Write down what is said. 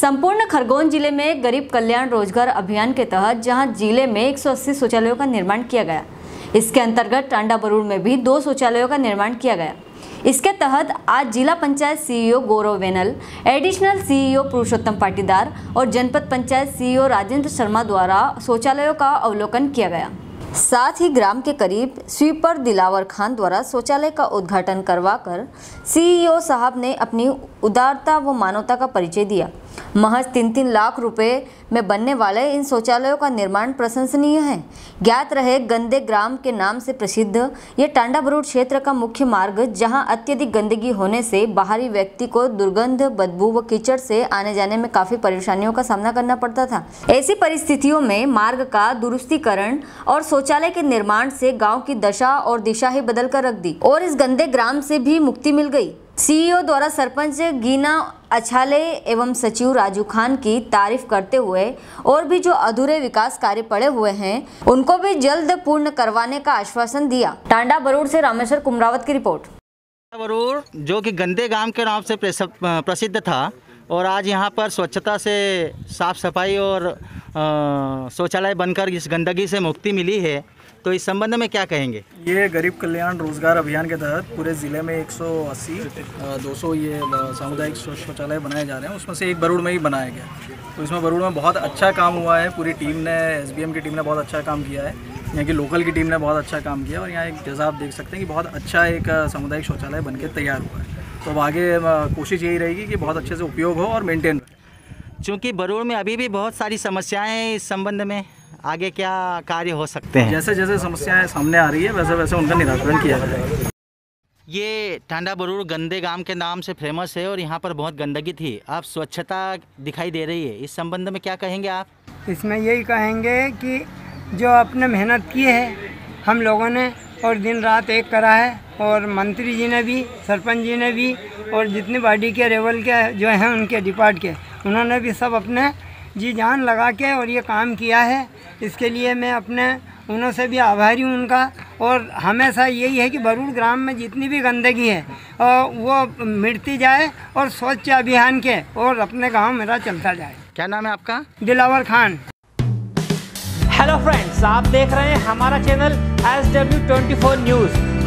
संपूर्ण खरगोन ज़िले में गरीब कल्याण रोज़गार अभियान के तहत, जहाँ ज़िले में 180 शौचालयों का निर्माण किया गया। इसके अंतर्गत टांडा बरूड़ में भी दो शौचालयों का निर्माण किया गया। इसके तहत आज जिला panchayat CEO Gaurav Venal, additional CEO Purushottam Patidar और जनपद पंचायत सीईओ राजेंद्र शर्मा द्वारा शौचालयों का अवलोकन किया गया। साथ ही ग्राम के करीब स्वीपर दिलावर खान द्वारा शौचालय का उद्घाटन करवाकर सीईओ साहब ने अपनी उदारता व मानवता का परिचय दिया। महज तीन तीन लाख रुपए में बनने वाले इन शौचालयों का निर्माण प्रशंसनीय है। ज्ञात रहे गंदे ग्राम के नाम से प्रसिद्ध ये टांडा बरूड क्षेत्र का मुख्य मार्ग, जहाँ अत्यधिक गंदगी होने से बाहरी व्यक्ति को दुर्गंध, बदबू व कीचड़ से आने जाने में काफ़ी परेशानियों का सामना करना पड़ता था। ऐसी परिस्थितियों में मार्ग का दुरुस्तीकरण और शौचालय के निर्माण से गाँव की दशा और दिशा ही बदल कर रख दी और इस गंदे ग्राम से भी मुक्ति मिल गई। सीईओ द्वारा सरपंच गीना अछाले एवं सचिव राजू खान की तारीफ़ करते हुए और भी जो अधूरे विकास कार्य पड़े हुए हैं, उनको भी जल्द पूर्ण करवाने का आश्वासन दिया। टांडा बरूड़ से रामेश्वर कुमरावत की रिपोर्ट। बरूर जो कि गंदे गाँव के नाम से प्रसिद्ध था, और आज यहाँ पर स्वच्छता से साफ़ सफ़ाई और शौचालय बनकर इस गंदगी से मुक्ति मिली है तो इस संबंध में क्या कहेंगे? ये गरीब कल्याण रोज़गार अभियान के तहत पूरे ज़िले में 180 अ, 200 ये सामुदायिक शौचालय बनाए जा रहे हैं। उसमें से एक बरूड़ में ही बनाया गया। तो इसमें बरूड़ में बहुत अच्छा काम हुआ है। पूरी टीम ने एसबीएम की टीम ने बहुत अच्छा काम किया है। यहाँ की लोकल की टीम ने बहुत अच्छा काम किया और यहाँ एक जैसा आप देख सकते हैं कि बहुत अच्छा एक सामुदायिक शौचालय बन तैयार हुआ है। तो अब आगे कोशिश यही रहेगी कि बहुत अच्छे से उपयोग हो और मेनटेन रहे। चूँकि बरूर में अभी भी बहुत सारी समस्याएँ हैं इस संबंध में आगे क्या कार्य हो सकते हैं? जैसे जैसे समस्याएँ सामने आ रही है वैसे वैसे उनका निराकरण किया जाएगा। ये टांडा बरूर गंदे गाँव के नाम से फ़ेमस है और यहाँ पर बहुत गंदगी थी। अब स्वच्छता दिखाई दे रही है। इस संबंध में क्या कहेंगे आप? इसमें यही कहेंगे कि जो आपने मेहनत की है हम लोगों ने और दिन रात एक करा है और मंत्री जी ने भी सरपंच जी ने भी और जितने बॉडी के लेवल के जो हैं उनके डिपार्ट के उन्होंने भी सब अपने जी जान लगा के और ये काम किया है। इसके लिए मैं अपने उन्हों से भी आभारी हूँ उनका। और हमेशा यही है कि बरूड़ ग्राम में जितनी भी गंदगी है वो मिटती जाए और स्वच्छ अभियान के और अपने गाँव मेरा चलता जाए। क्या नाम है आपका? दिलावर खान। हेलो फ्रेंड्स आप देख रहे हैं हमारा channel S W twenty four news